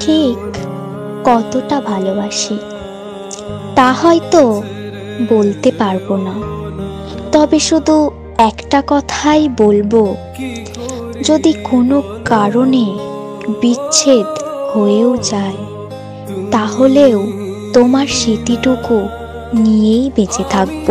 ঠিক কতটা ভালোবাসি, তা হয়তো বলতে পারব না। তবে শুধু একটা কথাই বলব, যদি কোনো কারণে বিচ্ছেদ হয়েও যায়, তাহলেও তোমার স্মৃতিটুকু নিয়েই বেঁচে থাকব।